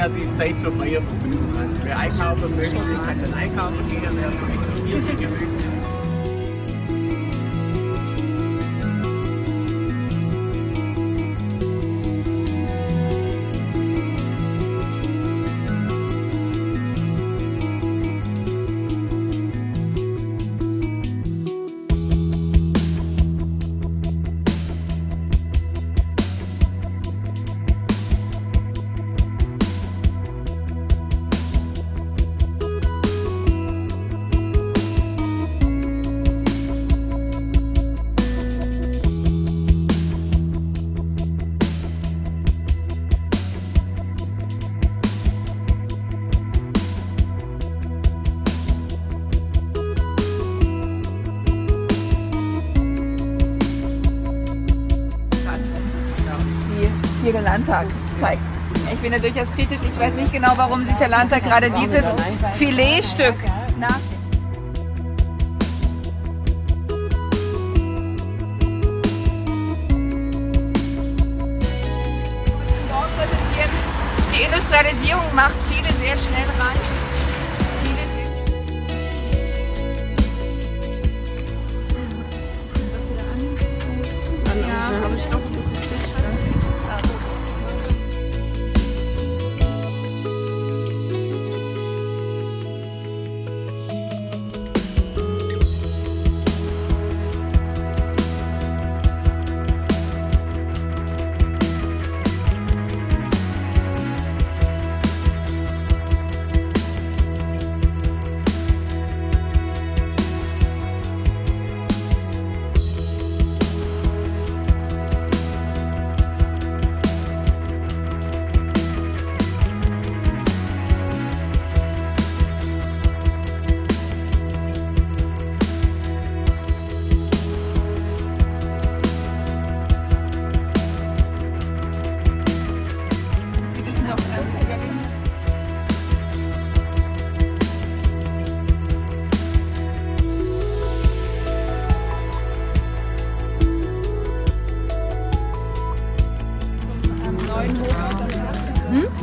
had the tijd zo van je gevoel. Als je weer eigen had, dan merk. Landtags zeigt. Ich bin ja durchaus kritisch. Ich weiß nicht genau, warum sich der Landtag gerade dieses Filetstück nach Die Industrialisierung macht viele sehr schnell reich. Viele Ja, aber ich glaube, das ist. 嗯。